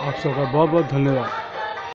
आप सबका बहुत बहुत धन्यवाद।